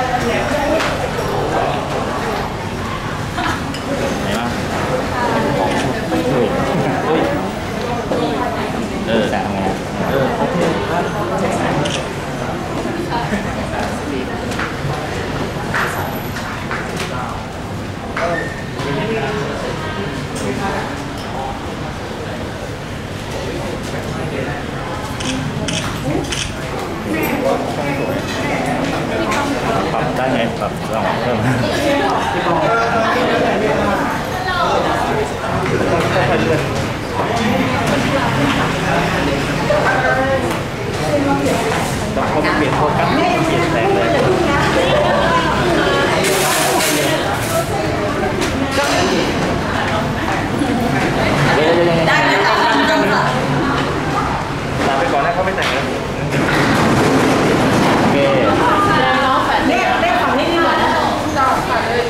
ไหนบ้างเฮ้ยเฮ้ยเออแต่ทำไงอะเออโอเคครับปรับ ได้ไงปรับลองเพิ่มแต่พอมันเปลี่ยนโฟกัสมันเปลี่ยนแปลงเลยเดี๋ยวๆๆๆ ได้ไหมคะจังหวะ ลาไปก่อนนะเขาไม่แต่งแล้วโอเค เรียกเรียกฝั่งนี้ดีกว่านะจอดฝั่งเลย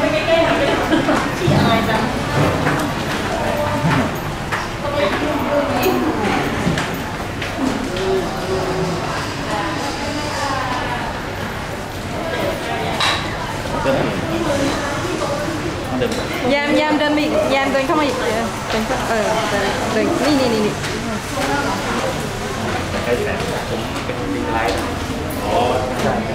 ไม่ใกล้ๆหน่อยไม่ได้ที่อายจัง เดินเดิน แยมแยมเดินมาอีกแยมเดินเข้ามาอีกเออเดินเข้าเออเดินเดินนี่นี่นี่นี่ใกล้แสนผมเป็นดีไลท์อ๋อใช่เป็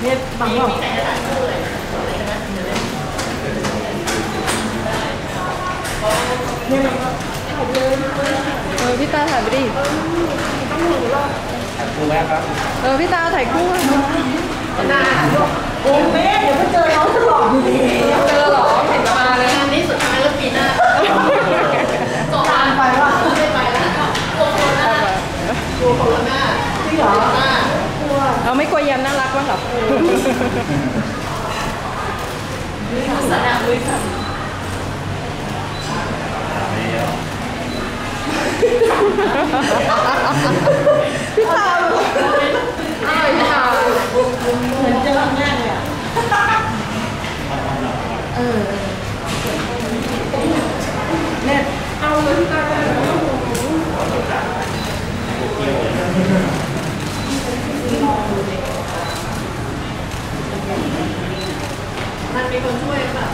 นดีไลท์เนี่ยบางรอบเนี่ยมันก็เออพี่ตาถ่ายไปดิถ่ายคู่ไหมครับเออพี่ตาถ่ายคู่อะหน้าโอ้แม่เดี๋ยวไปเจอน้องตลอดอยู่ดี เจอเหรอเห็นมาเลย งานนี้สุดท้ายแล้วปีหน้าจบ ตามไปว่า ไม่ไปแล้วกลัวโควิดนะกลัวโควิดนะ จริงเหรอ อ่า เราไม่กลัวยันน่ารักบ้างหรอสนามลุยค่ะ พี่ตาอ้าวพี่ตา เหมือนเจอครั้งแรกเลยอะเออเนี่ยเอาเลยพี่ตา มันมีคนช่วยหรือเปล่า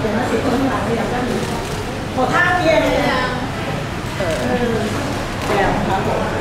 เดี๋ยวมาสิคนข้างหลังเลยอยากได้ขอ ท่าเตี้ยเลยนะแก้วครับผม